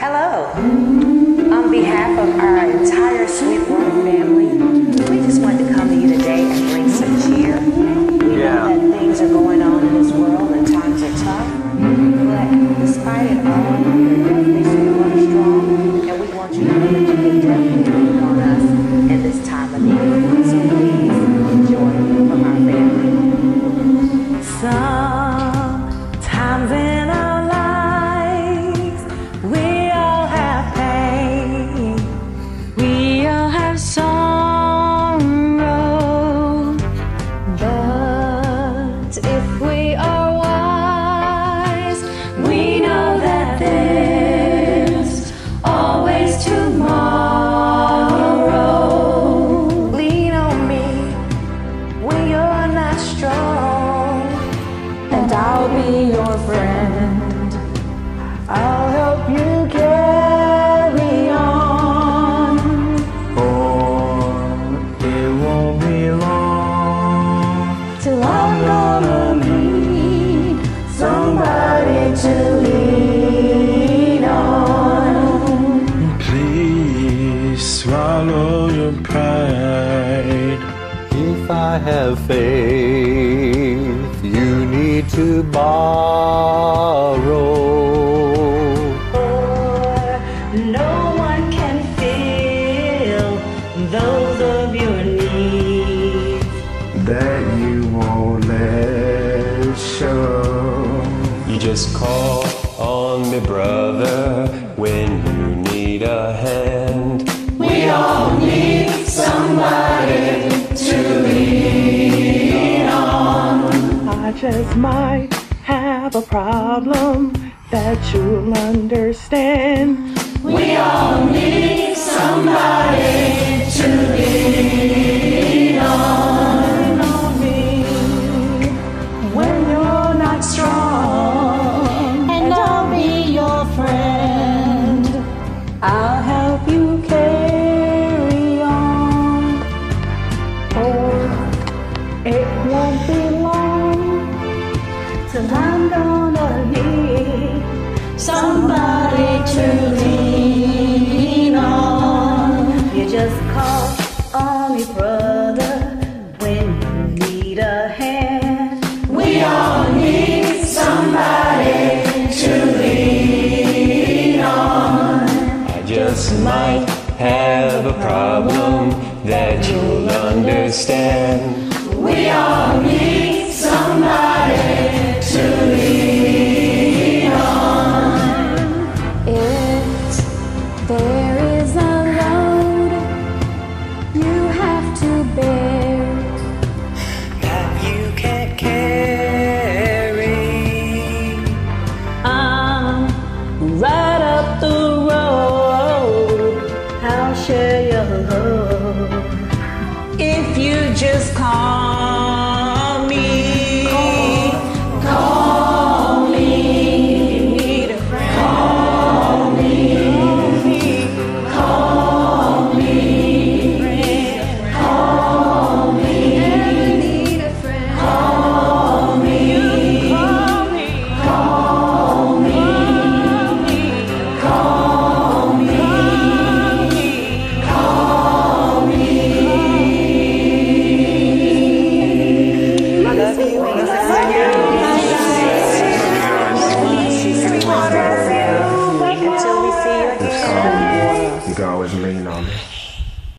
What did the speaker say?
Hello. On behalf of our entire Sweetwater family, strong, and I'll be your friend. I'll help you carry on. For it won't be long till I'm gonna need somebody to lean on. Please swallow your pride if I have faith tomorrow. For no one can feel those of your needs that you won't let show. You just call on me, brother, when you need a hand. just might have a problem that you'll understand. We all i just might have a problem that you'll understand. We all need somebody. If you just come. I'm leaning on me.